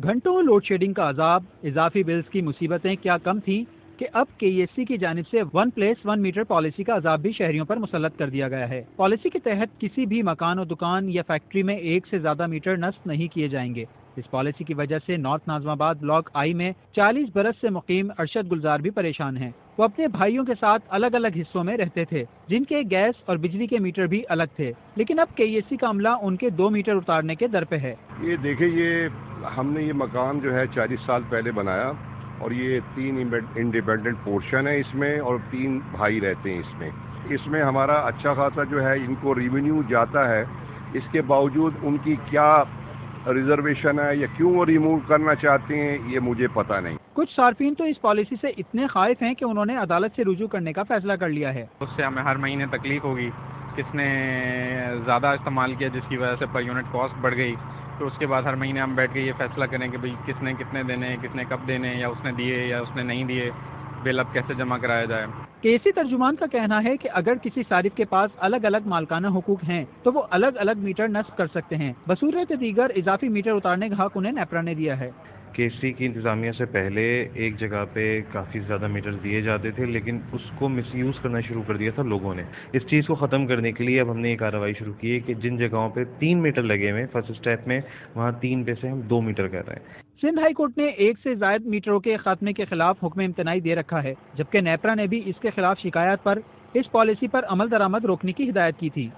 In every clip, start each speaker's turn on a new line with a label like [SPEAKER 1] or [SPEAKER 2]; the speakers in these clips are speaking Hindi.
[SPEAKER 1] घंटों लोड शेडिंग का अजाब, इजाफी बिल्स की मुसीबतें क्या कम थी कि अब के एस सी की जानब से one place one metre policy का अजाब भी शहरियों पर मुसलत कर दिया गया है। पॉलिसी के तहत किसी भी मकान और दुकान या फैक्ट्री में एक से ज़्यादा मीटर नस्ब नहीं किए जाएँगे। इस पॉलिसी की वजह से नॉर्थ नाजमाबाद ब्लॉक आई में 40 बरस से मुकीम अरशद गुलजार भी परेशान हैं। वो अपने भाइयों के साथ अलग अलग हिस्सों में रहते थे, जिनके गैस और बिजली के मीटर भी अलग थे। लेकिन अब के का अमला उनके दो मीटर उतारने के दर पे है।
[SPEAKER 2] ये देखिए, ये हमने ये मकान जो है चालीस साल पहले बनाया और ये तीन इंडिपेंडेंट पोर्शन है इसमें और तीन भाई रहते हैं इसमें। इसमें हमारा अच्छा खासा जो है इनको रिवेन्यू जाता है। इसके बावजूद उनकी क्या रिजर्वेशन है या क्यों वो रिमूव करना चाहते हैं ये मुझे पता नहीं।
[SPEAKER 1] कुछ सार्फिन तो इस पॉलिसी से इतने खाइफ हैं कि उन्होंने अदालत से रुजू करने का फैसला कर लिया है।
[SPEAKER 3] उससे हमें हर महीने तकलीफ़ होगी। किसने ज़्यादा इस्तेमाल किया जिसकी वजह से पर यूनिट कॉस्ट बढ़ गई। तो उसके बाद हर महीने हम बैठ के ये फैसला करें कि भाई किसने कितने देने हैं, किसने कब देने हैं, या उसने दिए या उसने नहीं दिए, बिल अब कैसे जमा कराया जाए।
[SPEAKER 1] केसी तर्जुमान का कहना है कि अगर किसी सारिफ के पास अलग अलग मालकाना हकूक हैं तो वो अलग अलग मीटर नस्ब कर सकते हैं। बसूरत दीगर इजाफी मीटर उतारने का हक उन्हें नेपरा ने दिया है।
[SPEAKER 4] केसरी की इंतज़ामिया से पहले एक जगह पे काफ़ी ज़्यादा मीटर दिए जाते थे, लेकिन उसको मिसयूज़ करना शुरू कर दिया था लोगों ने। इस चीज़ को ख़त्म करने के लिए अब हमने ये कार्रवाई शुरू की है कि जिन जगहों पे तीन मीटर लगे हुए फ़र्स्ट स्टेप में, वहाँ तीन पे से हम दो मीटर कर रहे हैं।
[SPEAKER 1] सिंध हाई कोर्ट ने एक से जायद मीटरों के खात्मे के खिलाफ हुक्म इम्तनाई दे रखा है, जबकि नेपरा ने भी इसके खिलाफ शिकायत पर, इस पॉलिसी पर अमल दरामद रोकने की हिदायत की थी।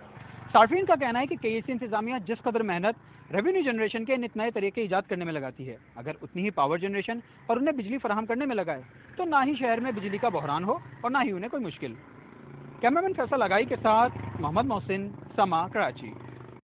[SPEAKER 1] सार्फिन का कहना है कि के इंतजामिया जिस कदर मेहनत रेवेन्यू जनरेशन के नित नए तरीके ईजाद करने में लगाती है, अगर उतनी ही पावर जनरेशन और उन्हें बिजली फराहम करने में लगाए तो ना ही शहर में बिजली का बहरान हो और ना ही उन्हें कोई मुश्किल। कैमरामैन फैसल लगाई के साथ मोहम्मद मोहसिन, समा, कराची।